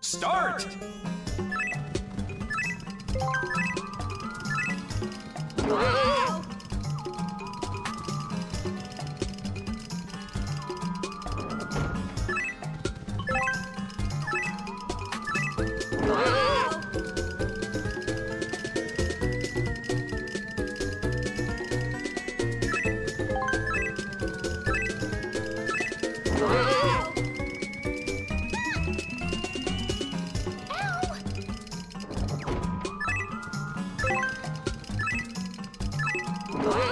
Start! Finish!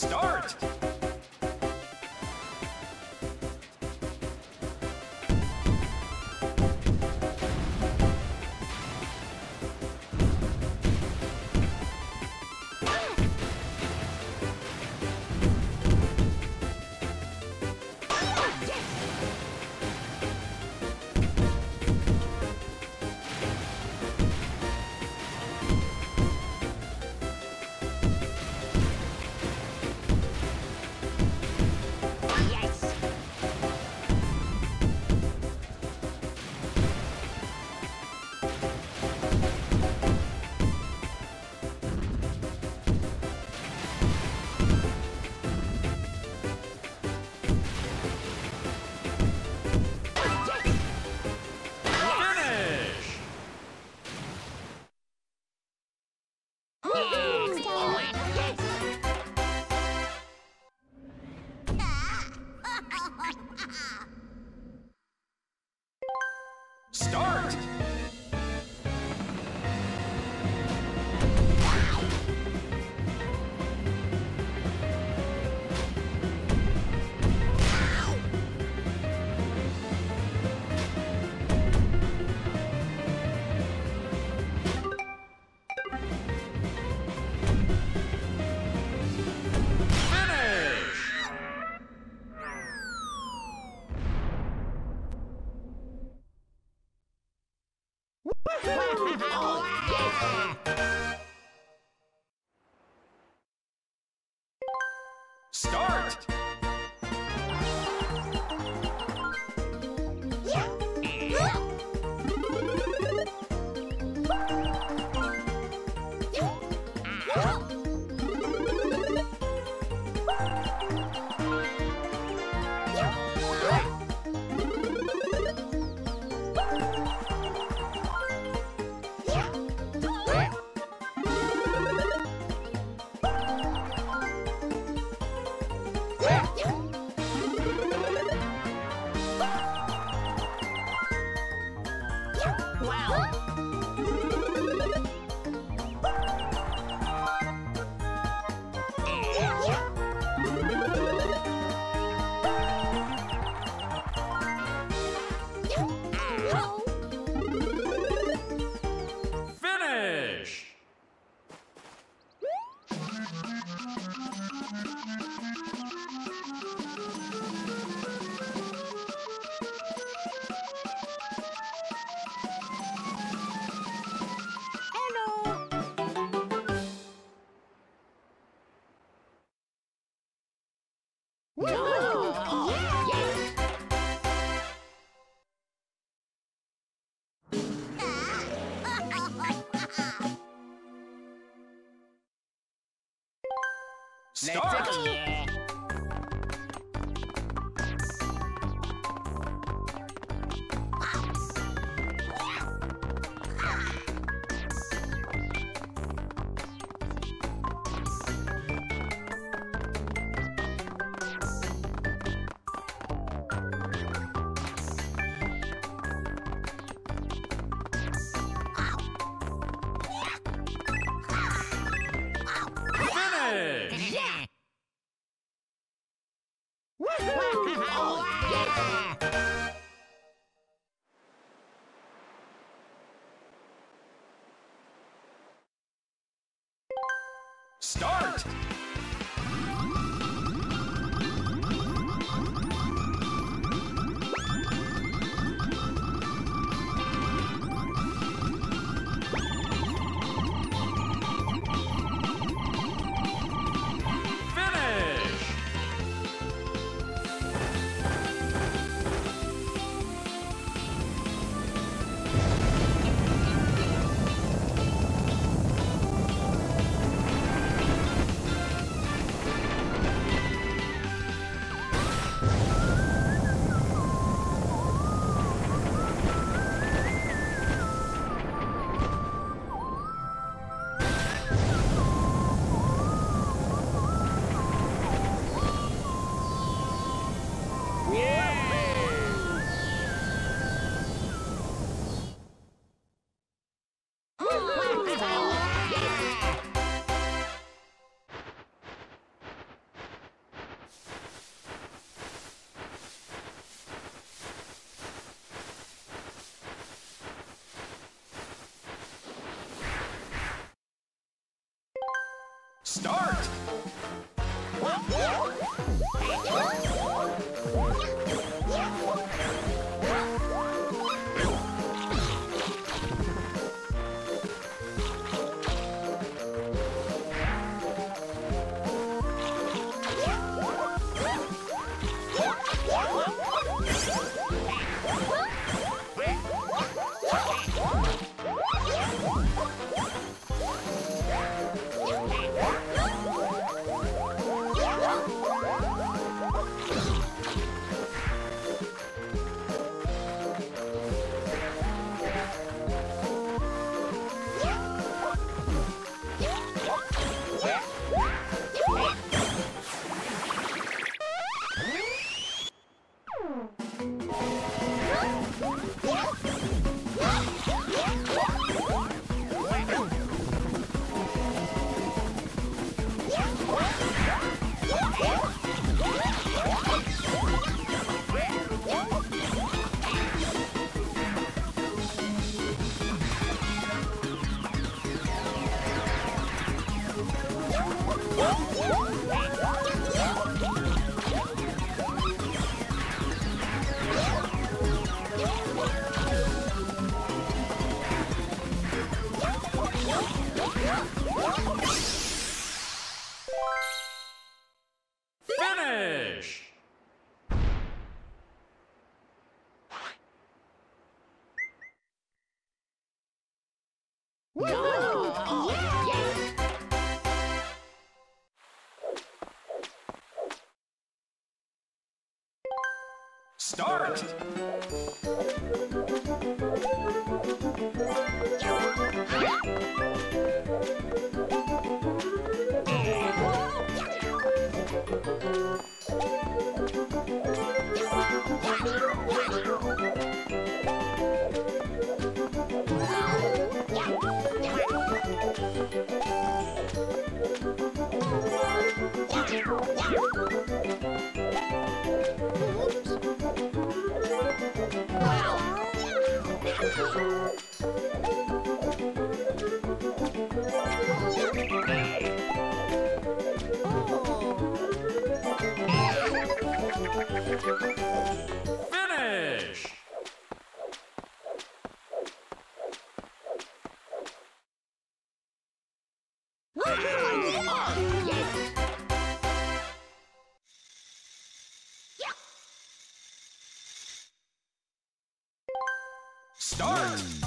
Start! おっ! Start!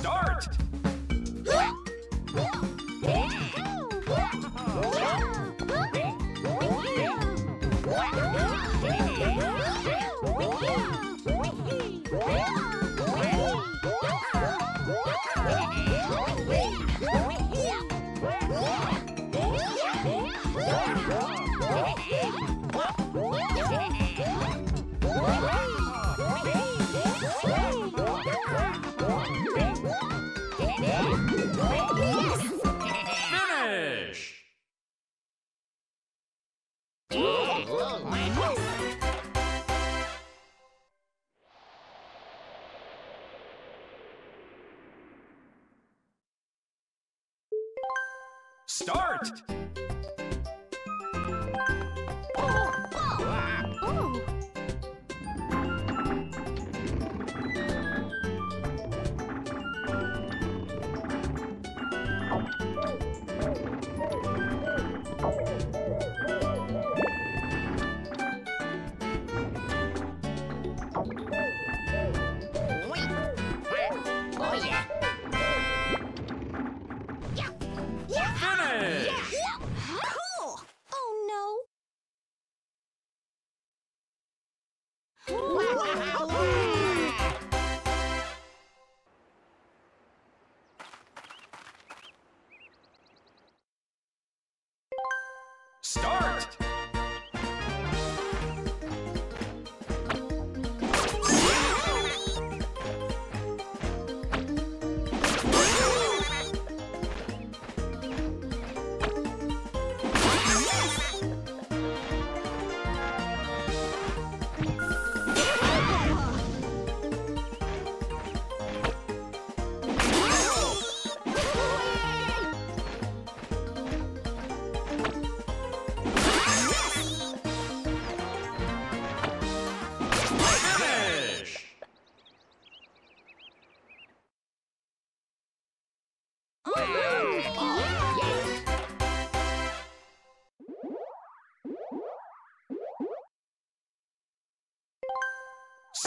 Start! Start!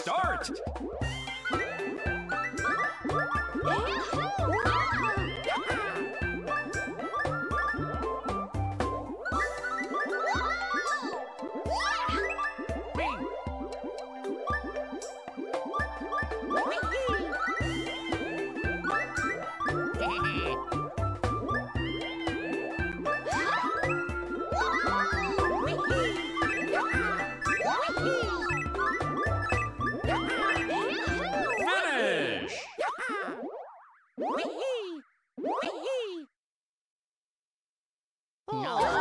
Start! Start! ・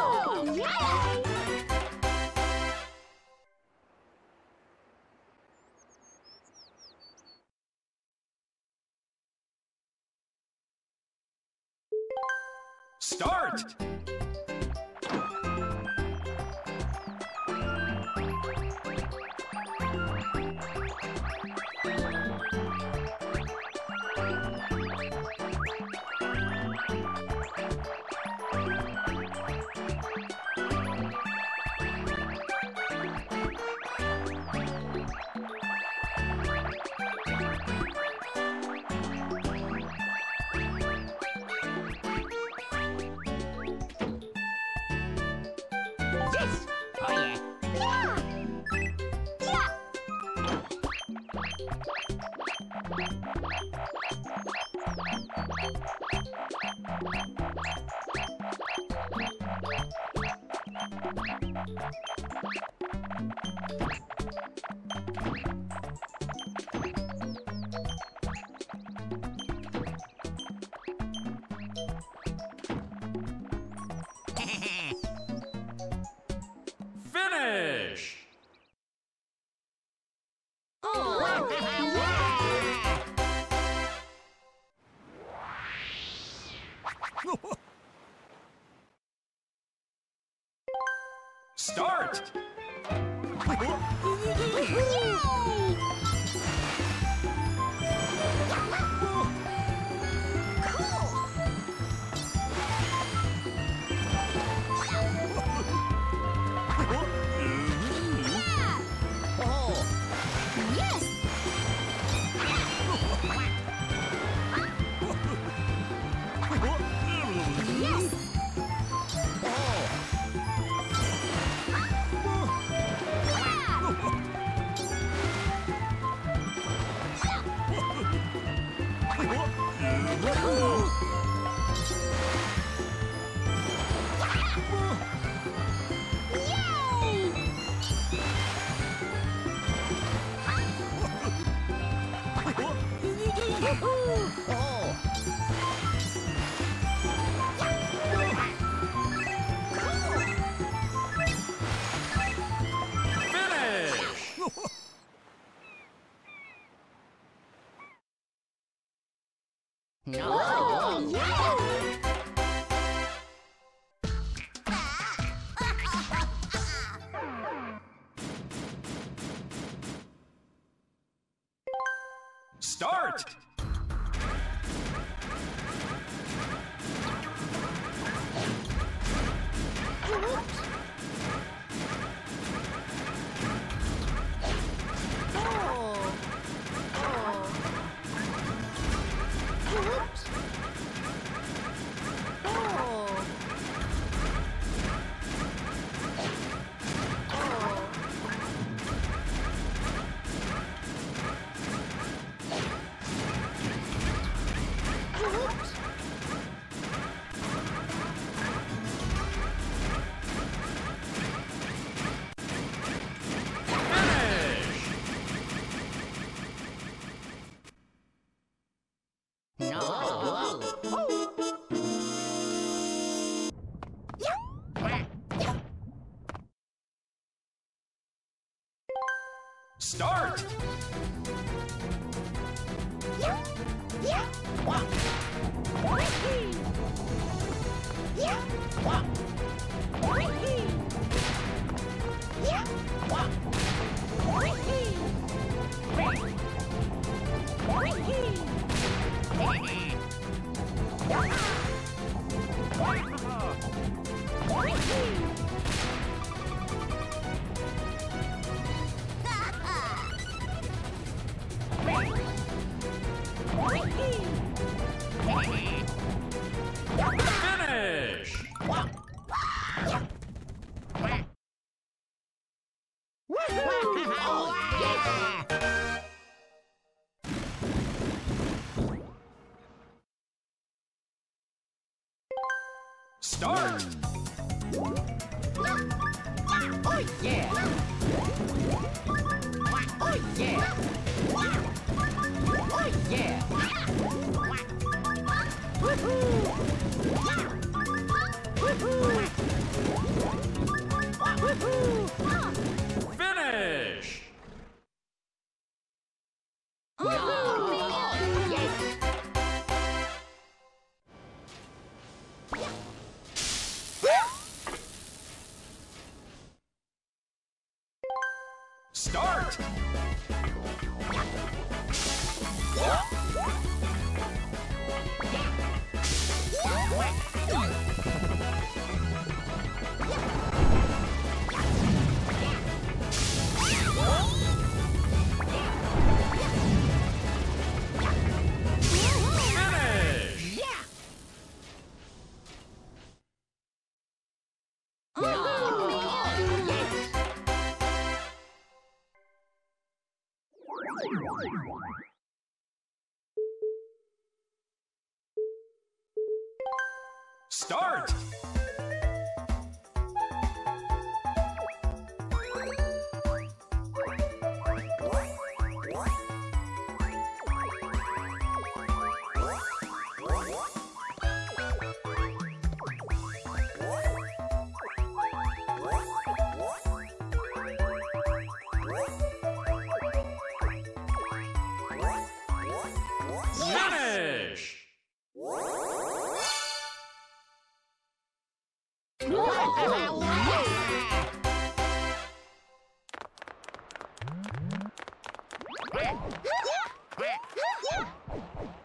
おい! Start! Start! Start! Oh yeah! Oh yeah! Oh yeah! Woohoo! Woohoo! Woohoo! Finish! Start! Start! Finish! Yeah! Yeah! Yeah!